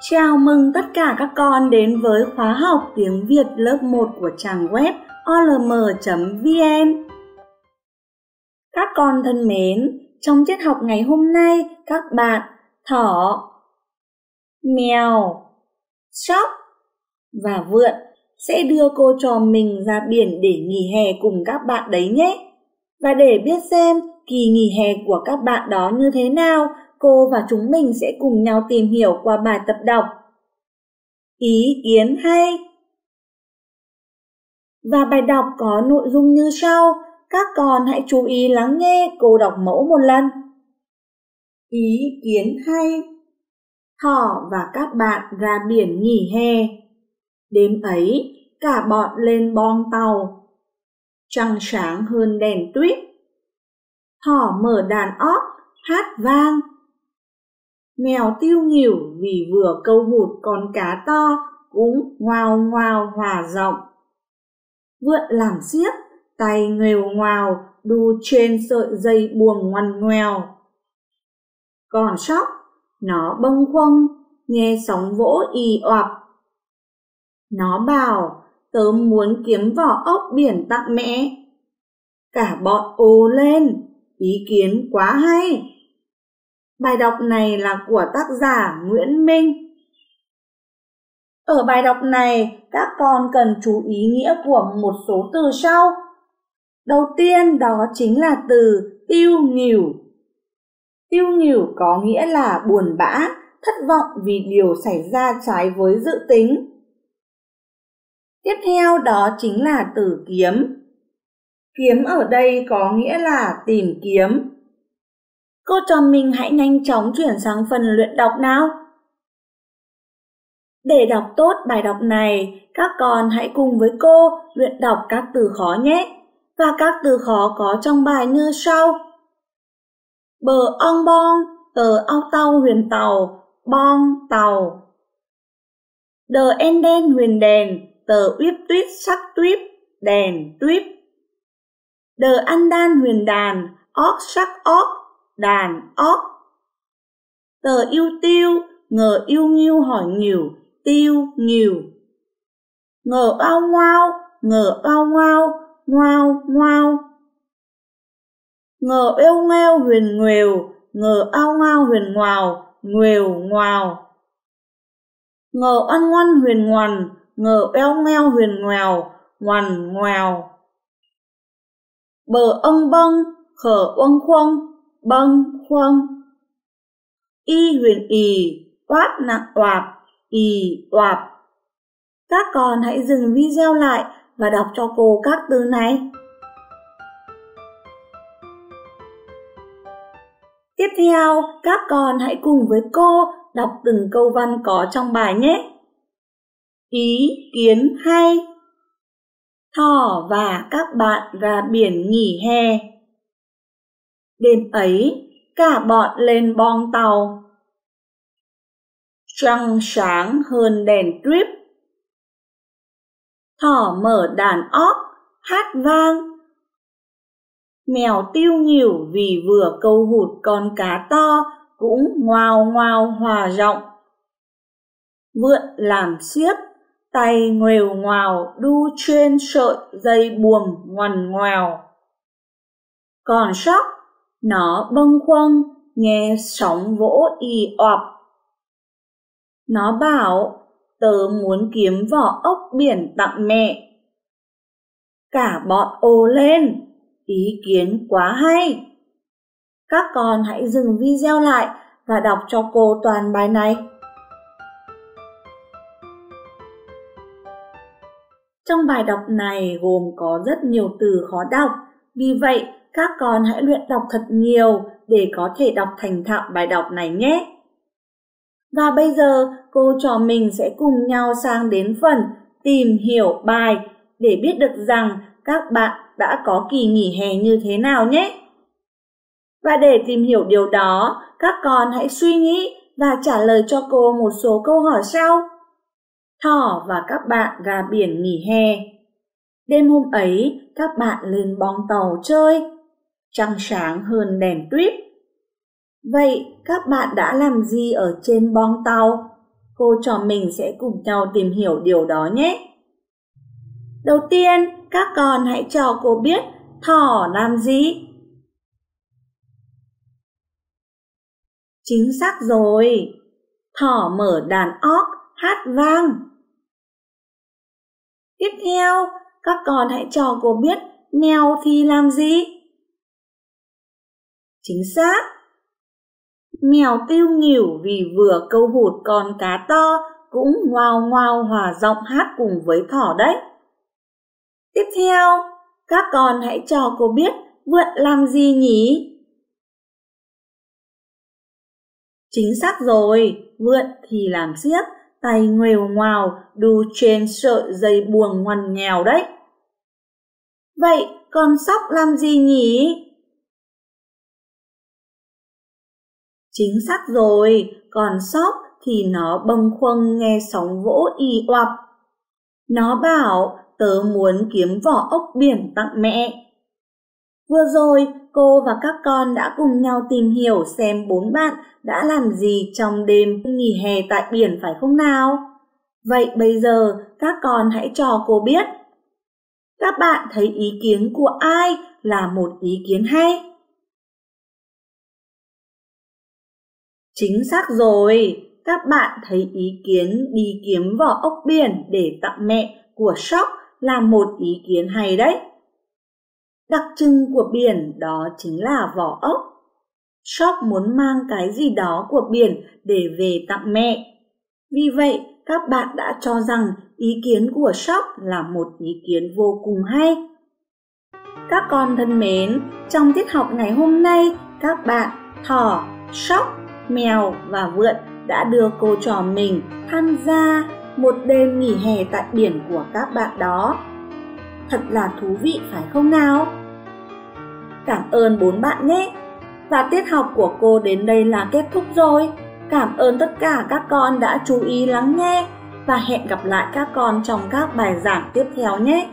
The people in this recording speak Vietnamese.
Chào mừng tất cả các con đến với khóa học tiếng Việt lớp 1 của trang web olm.vn. Các con thân mến, trong tiết học ngày hôm nay, các bạn thỏ, mèo, sóc và vượn sẽ đưa cô trò mình ra biển để nghỉ hè cùng các bạn đấy nhé. Và để biết xem kỳ nghỉ hè của các bạn đó như thế nào, cô và chúng mình sẽ cùng nhau tìm hiểu qua bài tập đọc. Ý kiến hay Và bài đọc có nội dung như sau, các con hãy chú ý lắng nghe cô đọc mẫu một lần. Ý kiến hay Thỏ và các bạn ra biển nghỉ hè. Đêm ấy, cả bọn lên bong tàu. Trăng sáng hơn đèn tuyết. Thỏ mở đàn óc, hát vang mèo tiêu nghỉu vì vừa câu hụt con cá to cũng ngoao ngoao hòa giọng. Vượn làm xiếc, tay nghều ngoào, đu trên sợi dây buồng ngoằn ngoèo. Còn sóc, nó bâng khuâng, nghe sóng vỗ ì oạp nó bảo, tớ muốn kiếm vỏ ốc biển tặng mẹ. Cả bọn ồ lên, ý kiến quá hay. Bài đọc này là của tác giả Nguyễn Minh. Ở bài đọc này, các con cần chú ý nghĩa của một số từ sau. Đầu tiên đó chính là từ tiêu nghỉu. Tiêu nghỉu có nghĩa là buồn bã, thất vọng vì điều xảy ra trái với dự tính. Tiếp theo đó chính là từ kiếm. Kiếm ở đây có nghĩa là tìm kiếm, Cô cho mình hãy nhanh chóng chuyển sang phần luyện đọc nào. Để đọc tốt bài đọc này, các con hãy cùng với cô luyện đọc các từ khó nhé. Và các từ khó có trong bài như sau. Bờ ong bong, tờ ao tàu huyền tàu, bong tàu. Đờ en đen huyền đèn, tờ uyếp tuyết sắc tuyếp, đèn tuyếp. Đờ ăn đan huyền đàn, óc sắc óc, đàn óc. Tờ yêu tiêu, ngờ yêu nghiêu hỏi nhiều, tiêu nhiều. Ngờ ao ngoao, ngờ ao ngoao ngoao ngoao. Ngờ eo ngheo huyền nguều, ngờ ao ngao huyền ngoào, nguều ngoào. Ngờ ân ngoan huyền ngoằn, ngờ eo ngheo huyền ngoèo ngoằn ngoèo bờ ông bâng, khở uâng khuâng bâng khuâng y huyền ì oát nặng oạp ì oạp các con hãy dừng video lại và đọc cho cô các từ này Tiếp theo, các con hãy cùng với cô đọc từng câu văn có trong bài nhé. Ý kiến hay Thỏ và các bạn ra biển nghỉ hè. Đêm ấy, cả bọn lên bong tàu. Trăng sáng hơn đèn trip. Thỏ mở đàn óc, hát vang. Mèo tiêu nhiều vì vừa câu hụt con cá to, cũng ngoao ngoao hòa giọng. Vượn làm xiếc, tay nguều ngoào đu trên sợi dây buồm ngoằn ngoèo. Còn sóc nó bâng khuâng, nghe sóng vỗ y ọp, Nó bảo, tớ muốn kiếm vỏ ốc biển tặng mẹ. Cả bọn ồ lên, ý kiến quá hay. Các con hãy dừng video lại và đọc cho cô toàn bài này. Trong bài đọc này gồm có rất nhiều từ khó đọc, vì vậy các con hãy luyện đọc thật nhiều để có thể đọc thành thạo bài đọc này nhé. Và bây giờ cô trò mình sẽ cùng nhau sang đến phần tìm hiểu bài để biết được rằng các bạn đã có kỳ nghỉ hè như thế nào nhé. Và để tìm hiểu điều đó, các con hãy suy nghĩ và trả lời cho cô một số câu hỏi sau. Thỏ và các bạn ra biển nghỉ hè. Đêm hôm ấy, các bạn lên bong tàu chơi trăng sáng hơn đèn tuyết. Vậy các bạn đã làm gì ở trên bong tàu? cô trò mình sẽ cùng nhau tìm hiểu điều đó nhé. Đầu tiên, các con hãy cho cô biết thỏ làm gì? Chính xác rồi, thỏ mở đàn óc hát vang. Tiếp theo, các con hãy cho cô biết mèo thì làm gì? Chính xác. Mèo tiêu nghỉu vì vừa câu hụt con cá to cũng ngoao ngoao hòa giọng hát cùng với thỏ đấy. Tiếp theo, các con hãy cho cô biết vượn làm gì nhỉ? Chính xác rồi, vượn thì làm xiếc, tay nguều ngoào đu trên sợi dây buồng ngoằn nghèo đấy. Vậy con sóc làm gì nhỉ? Chính xác rồi, còn sóc thì nó bâng khuâng nghe sóng vỗ y oạp. Nó bảo tớ muốn kiếm vỏ ốc biển tặng mẹ. Vừa rồi, cô và các con đã cùng nhau tìm hiểu xem bốn bạn đã làm gì trong đêm nghỉ hè tại biển phải không nào? Vậy bây giờ các con hãy cho cô biết. Các bạn thấy ý kiến của ai là một ý kiến hay? Chính xác rồi, các bạn thấy ý kiến đi kiếm vỏ ốc biển để tặng mẹ của Shock là một ý kiến hay đấy. Đặc trưng của biển đó chính là vỏ ốc. Shop muốn mang cái gì đó của biển để về tặng mẹ. Vì vậy, các bạn đã cho rằng ý kiến của Shop là một ý kiến vô cùng hay. Các con thân mến, trong tiết học ngày hôm nay, các bạn thỏ, Shop, mèo và vượn đã đưa cô trò mình tham gia một đêm nghỉ hè tại biển của các bạn đó. Thật là thú vị, phải không nào? Cảm ơn bốn bạn nhé! Và tiết học của cô đến đây là kết thúc rồi. Cảm ơn tất cả các con đã chú ý lắng nghe và hẹn gặp lại các con trong các bài giảng tiếp theo nhé!